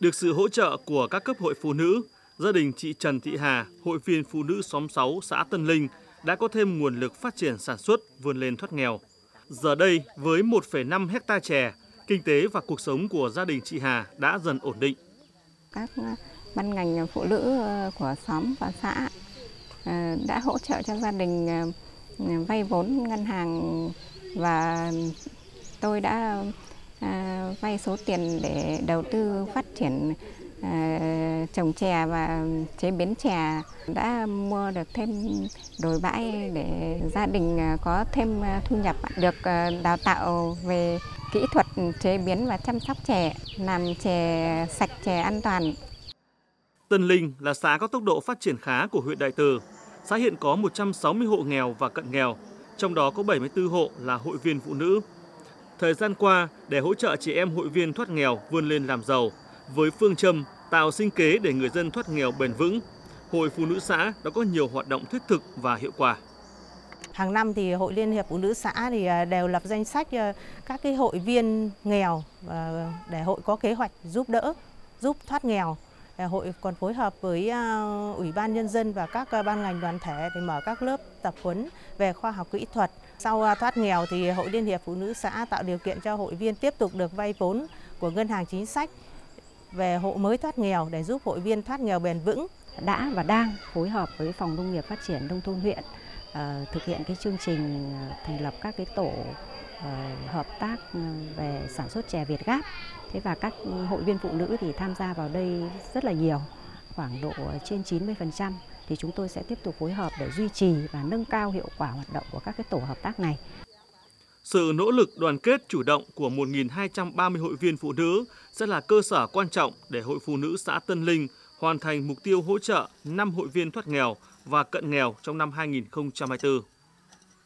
Được sự hỗ trợ của các cấp hội phụ nữ, gia đình chị Trần Thị Hà, hội viên phụ nữ xóm 6 xã Tân Linh đã có thêm nguồn lực phát triển sản xuất vươn lên thoát nghèo. Giờ đây, với 1,5 hecta chè, kinh tế và cuộc sống của gia đình chị Hà đã dần ổn định. Các ờ, ban ngành phụ nữ ờ, của xóm và xã ờ, đã hỗ trợ cho gia đình vay vốn ngân hàng và tôi đã À, vay số tiền để đầu tư phát triển à, trồng chè và chế biến chè đã mua được thêm đồi bãi để gia đình à, có thêm thu nhập được đào tạo về kỹ thuật chế biến và chăm sóc chè làm chè sạch chè an toàn. Tân Linh là xã có tốc độ phát triển khá của huyện Đại Từ. Xã hiện có 160 hộ nghèo và cận nghèo, trong đó có 74 hộ là hội viên phụ nữ. Thời gian qua, để hỗ trợ chị em hội viên thoát nghèo vươn lên làm giàu, với phương châm tạo sinh kế để người dân thoát nghèo bền vững, Hội Phụ nữ xã đã có nhiều hoạt động thiết thực và hiệu quả. Hàng năm thì Hội Liên hiệp Phụ nữ xã thì à, đều lập danh sách à, các cái hội viên nghèo à, để hội có kế hoạch giúp đỡ, giúp thoát nghèo. Ờ, hội còn phối hợp với à, Ủy ban Nhân dân và các à, ban ngành đoàn thể để mở các lớp tập huấn về khoa học kỹ thuật. Sau à, thoát nghèo thì Hội Liên hiệp Phụ nữ xã tạo điều kiện cho hội viên tiếp tục được vay vốn của Ngân hàng Chính sách về hộ mới thoát nghèo để giúp hội viên thoát nghèo bền vững. Đã và đang phối hợp với Phòng Nông nghiệp Phát triển Nông thôn huyện ờ, thực hiện cái chương trình ờ, thành lập các cái tổ hợp tác ừ, về sản xuất chè Việt Gáp. Thế và các hội viên phụ nữ thì tham gia vào đây rất là nhiều, khoảng độ trên 90% thì chúng tôi sẽ tiếp tục phối hợp để duy trì và nâng cao hiệu quả hoạt động của các cái tổ hợp tác này. Sự nỗ lực đoàn kết chủ động của 1.230 hội viên phụ nữ sẽ là cơ sở quan trọng để Hội Phụ nữ xã Tân Linh hoàn thành mục tiêu hỗ trợ 5 hội viên thoát nghèo và cận nghèo trong năm 2024.